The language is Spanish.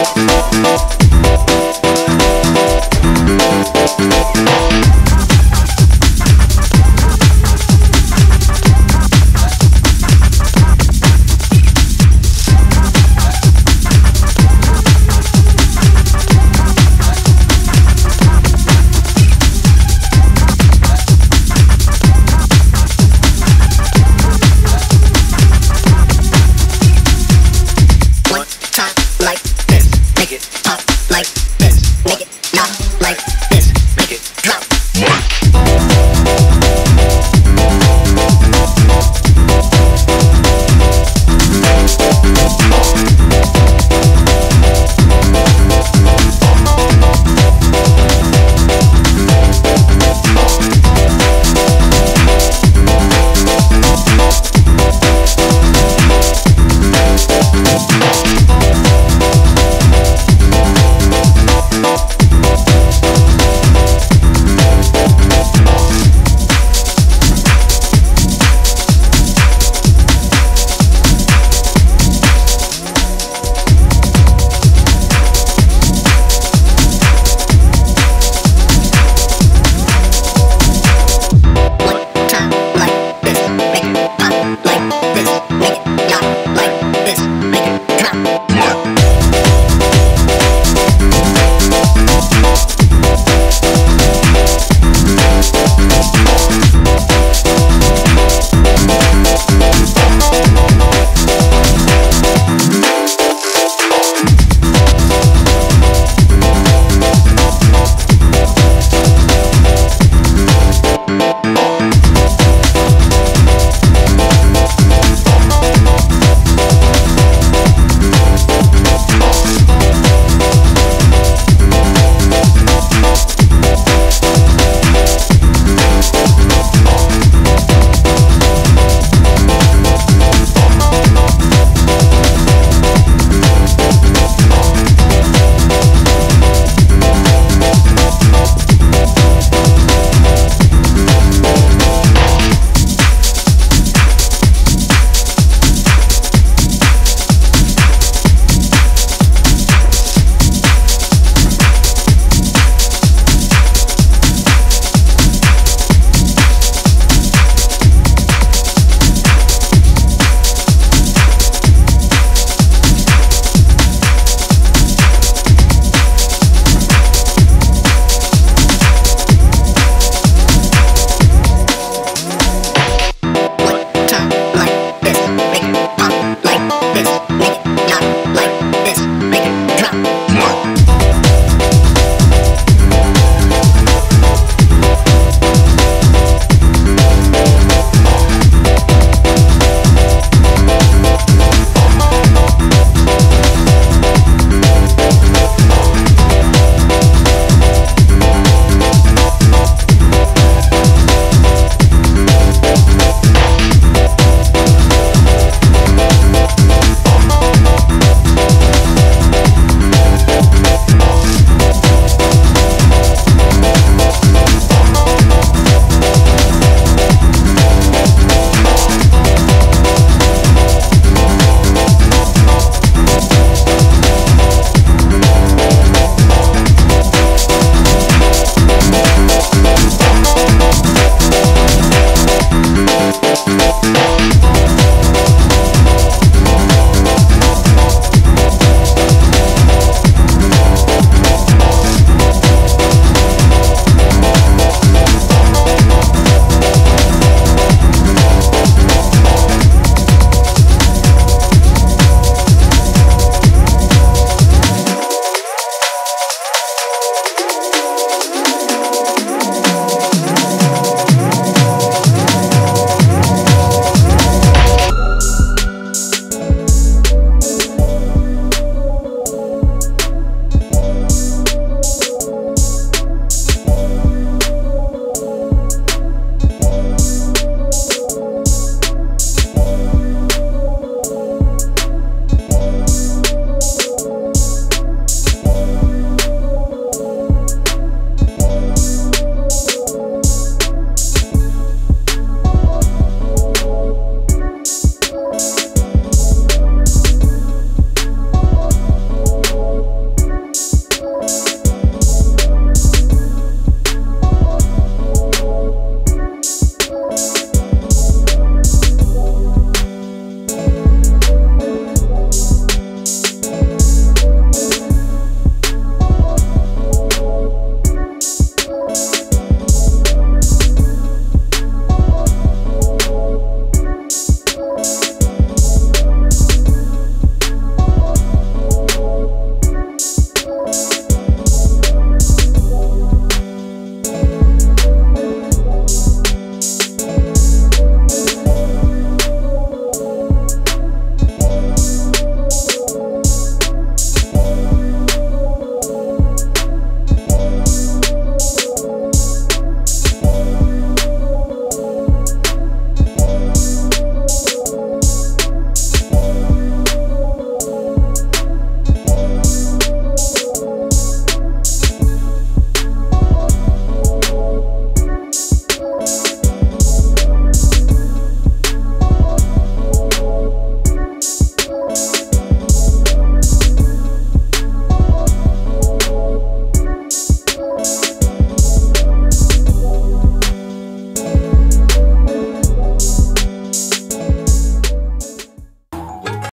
No, no.